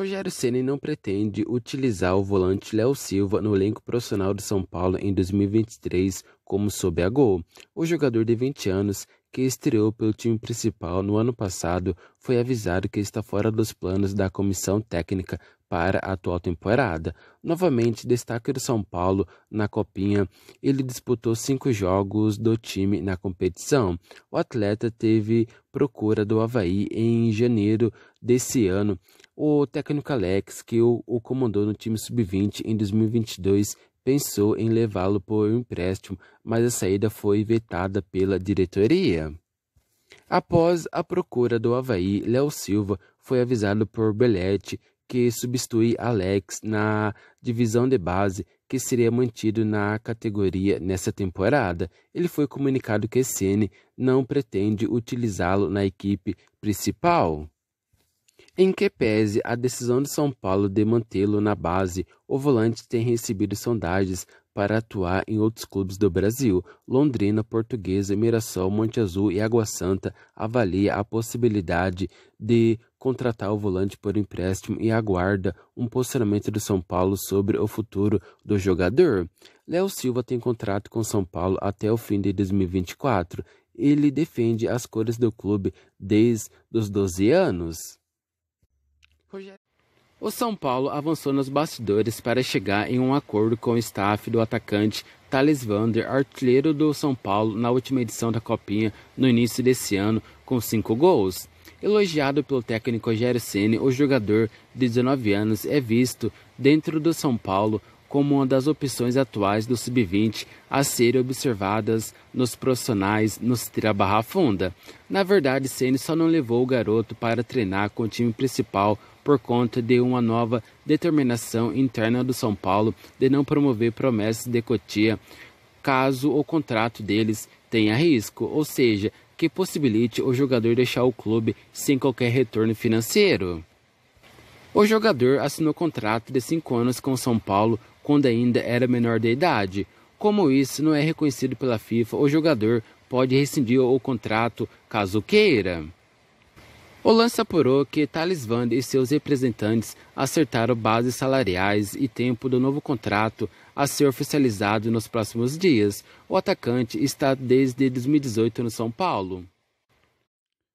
Rogério Ceni não pretende utilizar o volante Léo Silva no elenco profissional de São Paulo em 2023 como sob a gol. O jogador de 20 anos, que estreou pelo time principal no ano passado, foi avisado que está fora dos planos da comissão técnica para a atual temporada. Novamente, destaque do São Paulo na Copinha, ele disputou cinco jogos do time na competição. O atleta teve procura do Havaí em janeiro desse ano o técnico Alex, que o, o comandou no time sub-20 em 2022, pensou em levá-lo por empréstimo, mas a saída foi vetada pela diretoria. Após a procura do Havaí, Léo Silva foi avisado por Belete que substitui Alex na divisão de base, que seria mantido na categoria nessa temporada. Ele foi comunicado que Sene não pretende utilizá-lo na equipe principal. Em que pese a decisão de São Paulo de mantê-lo na base, o volante tem recebido sondagens para atuar em outros clubes do Brasil. Londrina, Portuguesa, Mirassol, Monte Azul e Água Santa avalia a possibilidade de contratar o volante por empréstimo e aguarda um posicionamento do São Paulo sobre o futuro do jogador. Léo Silva tem contrato com São Paulo até o fim de 2024. Ele defende as cores do clube desde os 12 anos. O São Paulo avançou nos bastidores para chegar em um acordo com o staff do atacante Thales Vander, artilheiro do São Paulo na última edição da Copinha no início desse ano, com cinco gols. Elogiado pelo técnico Rogério Ceni, o jogador de 19 anos é visto dentro do São Paulo como uma das opções atuais do sub-20 a serem observadas nos profissionais no Citra Barra Funda. Na verdade, Ceni só não levou o garoto para treinar com o time principal por conta de uma nova determinação interna do São Paulo de não promover promessas de Cotia caso o contrato deles tenha risco, ou seja, que possibilite o jogador deixar o clube sem qualquer retorno financeiro. O jogador assinou contrato de cinco anos com o São Paulo quando ainda era menor de idade. Como isso não é reconhecido pela FIFA, o jogador pode rescindir o contrato caso queira. O lance apurou que Thales e seus representantes acertaram bases salariais e tempo do novo contrato a ser oficializado nos próximos dias. O atacante está desde 2018 no São Paulo.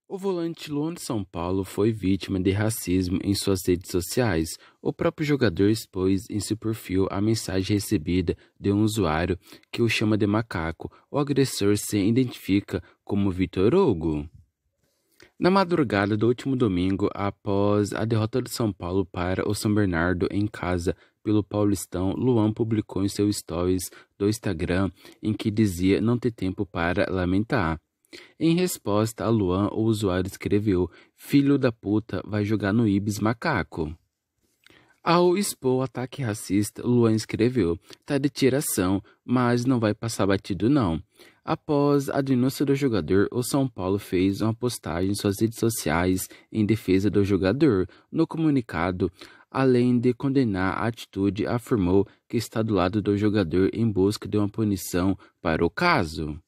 O volante Luan de São Paulo foi vítima de racismo em suas redes sociais. O próprio jogador expôs em seu perfil a mensagem recebida de um usuário que o chama de macaco. O agressor se identifica como Vitor Hugo. Na madrugada do último domingo, após a derrota do São Paulo para o São Bernardo em casa pelo Paulistão, Luan publicou em seu stories do Instagram em que dizia não ter tempo para lamentar. Em resposta a Luan, o usuário escreveu: Filho da puta, vai jogar no Ibis macaco. Ao expor o ataque racista, Luan escreveu: tá de tiração, mas não vai passar batido não. Após a denúncia do jogador, o São Paulo fez uma postagem em suas redes sociais em defesa do jogador. No comunicado, além de condenar a atitude, afirmou que está do lado do jogador em busca de uma punição para o caso.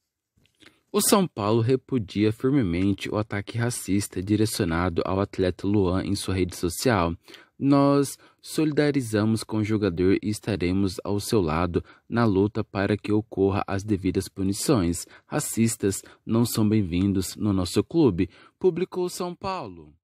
O São Paulo repudia firmemente o ataque racista direcionado ao atleta Luan em sua rede social. Nós solidarizamos com o jogador e estaremos ao seu lado na luta para que ocorra as devidas punições. Racistas não são bem-vindos no nosso clube, publicou São Paulo.